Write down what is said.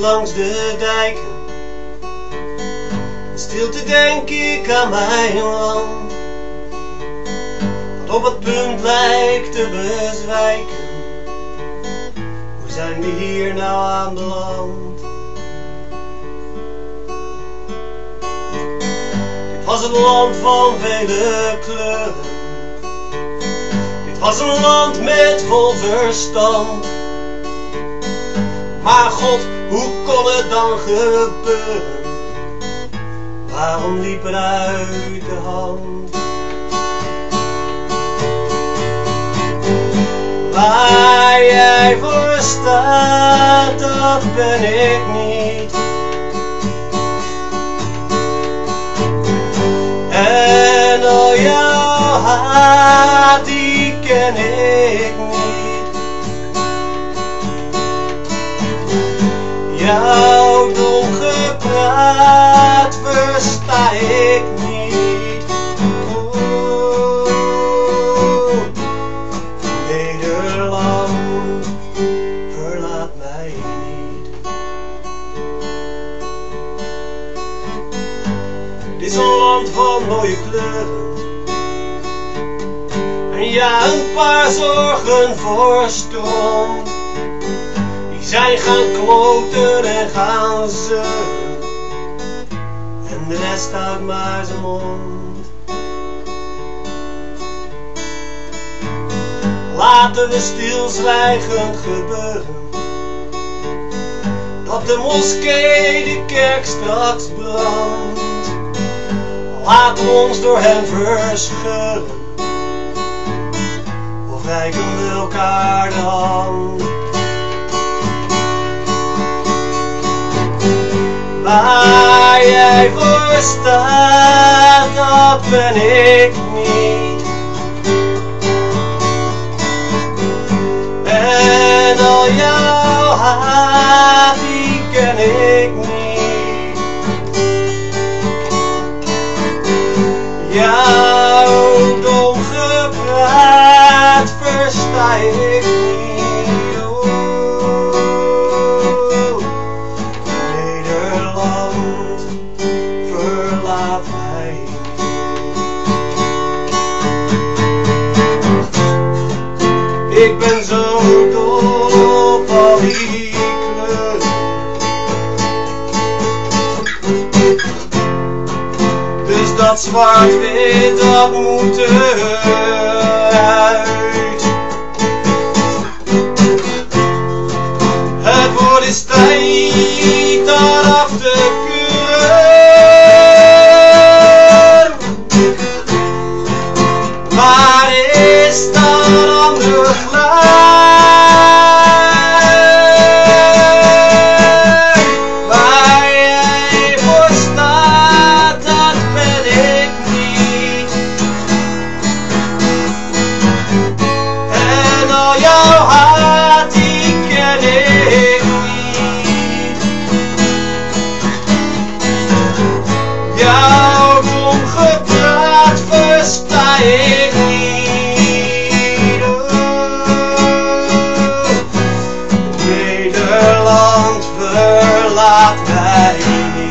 langs de dijken. Stilte denk ik aan mijn land, dat op het punt lijkt te bezwijken. Hoe zijn we hier nou aan beland? Dit was het land van vele kleuren. Dit was een land met vol verstand. Maar God, hoe kon het dan gebeuren? Waarom liep het uit de hand? Waar jij voor staat, dat ben ik niet. En al jouw haat, die ken ik Jouw dom gepraat versta ik niet. Oh, Nederland, verlaat mij niet. Dit is een land van mooie kleuren. En ja, een paar zorgen voor stroom. Zijn gaan kloten en gaan zeuren. En de rest houdt maar zijn mond. Laten we stilzwijgend gebeuren. Dat de moskee de kerk straks brandt. Laten ons door hen verscheuren. Of reiken we elkaar de. Waar jij voor staat, dat ben ik niet. Ik ben zo dol op. Dus dat zwart-wit, dat moet eruit. Nederland verlaat mij niet.